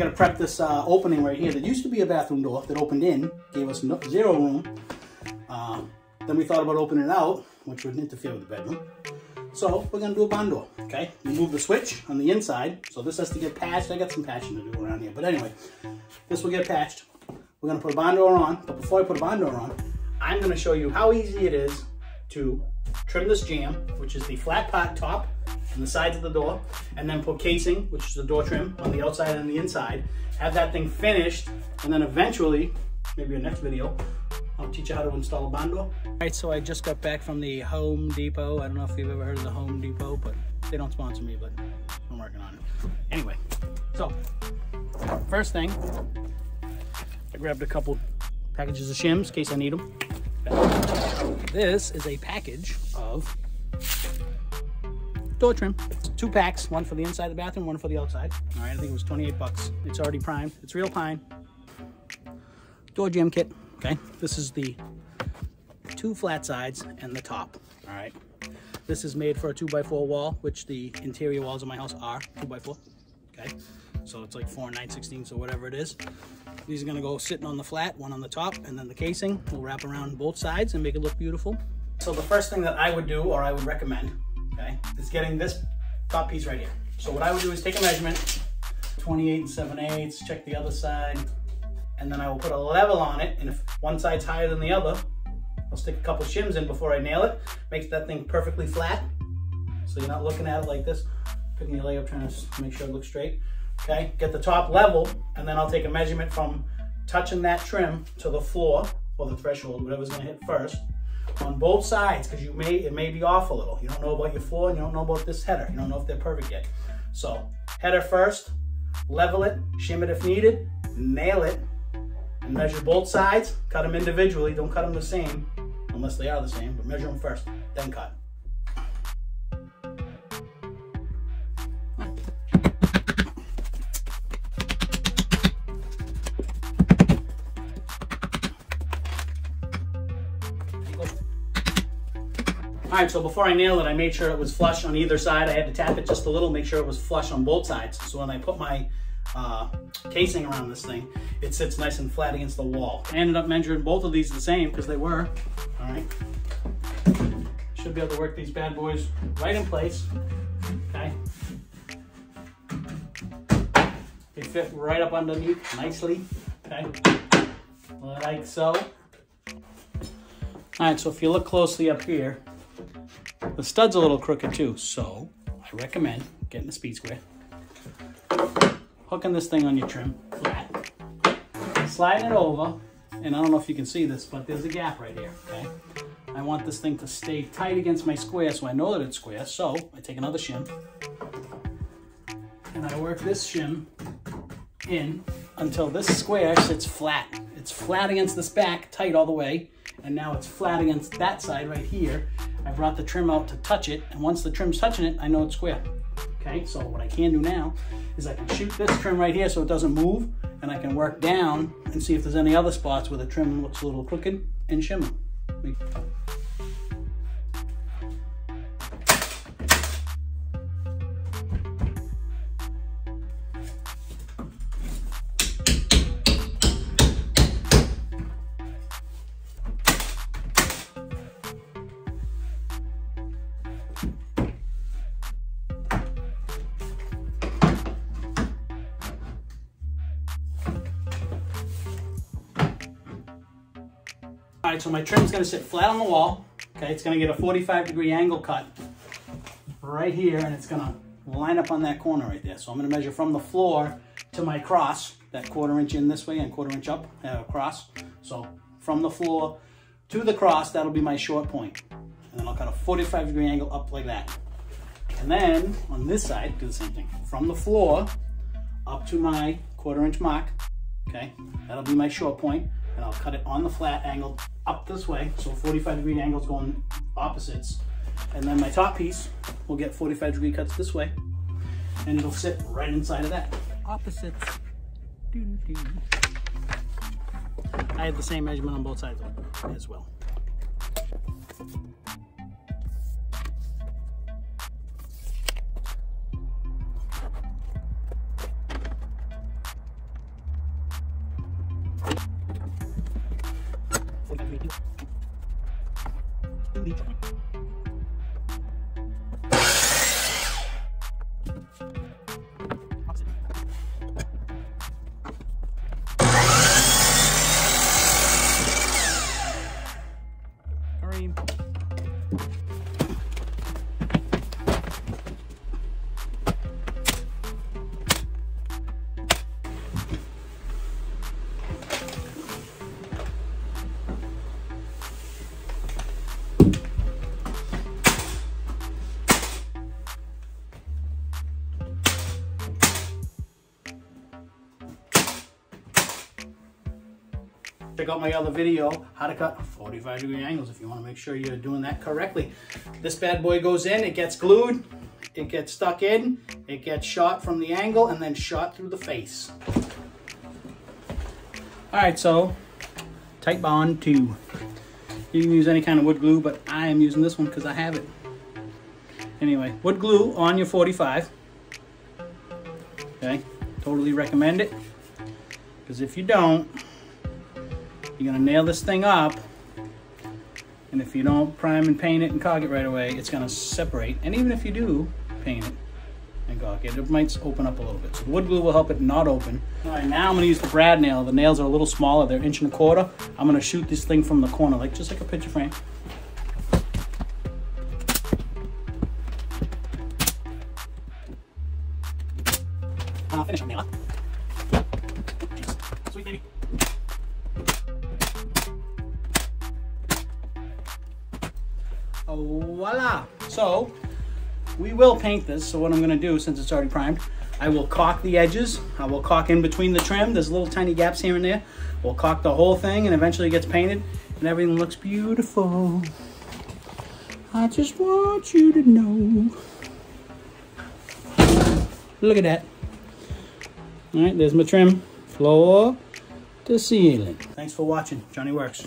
got to prep this uh, opening right here. There used to be a bathroom door that opened in, gave us no, zero room. Uh, then we thought about opening it out, which would interfere with the bedroom. So we're gonna do a barn door, okay? We move the switch on the inside. So this has to get patched. I got some patching to do around here. But anyway, this will get patched. We're gonna put a barn door on, but before I put a barn door on, I'm gonna show you how easy it is to trim this jamb, which is the flat part top and the sides of the door, and then put casing, which is the door trim, on the outside and the inside. Have that thing finished, and then eventually, maybe a next video, I'll teach you how to install a barn door. All right, so I just got back from the Home Depot. I don't know if you've ever heard of the Home Depot, but they don't sponsor me, but I'm working on it. Anyway, so first thing, I grabbed a couple packages of shims in case I need them. This is a package of door trim. Two packs, one for the inside of the bathroom, one for the outside. All right, I think it was 28 bucks. It's already primed. It's real pine. Door jamb kit, okay? This is the two flat sides and the top, all right? This is made for a two by four wall, which the interior walls of my house are two by four, okay? So it's like four and nine sixteenths or whatever it is. These are gonna go sitting on the flat, one on the top, and then the casing will wrap around both sides and make it look beautiful. So the first thing that I would do, or I would recommend, okay, is getting this top piece right here. So what I would do is take a measurement, 28 and 7 eighths, check the other side, and then I will put a level on it, and if one side's higher than the other, I'll stick a couple shims in before I nail it, makes that thing perfectly flat, so you're not looking at it like this, picking your leg up trying to make sure it looks straight. Okay, get the top level, and then I'll take a measurement from touching that trim to the floor, or the threshold, whatever's gonna hit first, on both sides because you may it may be off a little. You don't know about your floor and you don't know about this header. You don't know if they're perfect yet. So header first, level it, shim it if needed, nail it, and measure both sides. Cut them individually. Don't cut them the same unless they are the same, but measure them first, then cut. Right, so before I nailed it, I made sure it was flush on either side. I had to tap it just a little, make sure it was flush on both sides. So when I put my uh, casing around this thing, it sits nice and flat against the wall. I ended up measuring both of these the same because they were, all right. Should be able to work these bad boys right in place, okay. They fit right up underneath nicely, okay, like so. All right, so if you look closely up here, the stud's a little crooked too, so I recommend getting the speed square, hooking this thing on your trim flat, sliding it over, and I don't know if you can see this, but there's a gap right here, okay? I want this thing to stay tight against my square so I know that it's square, so I take another shim, and I work this shim in until this square sits flat. It's flat against this back, tight all the way, and now it's flat against that side right here, I brought the trim out to touch it, and once the trim's touching it, I know it's square. Okay, so what I can do now is I can shoot this trim right here so it doesn't move, and I can work down and see if there's any other spots where the trim looks a little crooked and shimmer. All right, so my trim's gonna sit flat on the wall. Okay, it's gonna get a 45 degree angle cut right here, and it's gonna line up on that corner right there. So I'm gonna measure from the floor to my cross, that quarter inch in this way and quarter inch up uh, across. So from the floor to the cross, that'll be my short point. And then I'll cut a 45 degree angle up like that. And then on this side, do the same thing. From the floor up to my quarter inch mark, okay? That'll be my short point and I'll cut it on the flat angle up this way. So 45 degree angles going opposites. And then my top piece will get 45 degree cuts this way and it'll sit right inside of that. Opposites. -doo -doo. I have the same measurement on both sides as well. every day. Check out my other video, how to cut 45 degree angles if you want to make sure you're doing that correctly. This bad boy goes in, it gets glued, it gets stuck in, it gets shot from the angle and then shot through the face. All right, so Titebond 2. You can use any kind of wood glue, but I am using this one because I have it. Anyway, wood glue on your 45. Okay, totally recommend it. Because if you don't, you're gonna nail this thing up, and if you don't prime and paint it and caulk it right away, it's gonna separate. And even if you do paint it and caulk it, it might open up a little bit. So wood glue will help it not open. All right, now I'm gonna use the brad nail. The nails are a little smaller, they're inch and a quarter. I'm gonna shoot this thing from the corner, like just like a picture frame. Uh, finish nail. Sweet baby. Voila. So we will paint this. So what I'm gonna do, since it's already primed, I will caulk the edges. I will caulk in between the trim. There's little tiny gaps here and there. We'll caulk the whole thing and eventually it gets painted and everything looks beautiful. I just want you to know. Look at that. All right, there's my trim. Floor to ceiling. Thanks for watching. Johnny Works.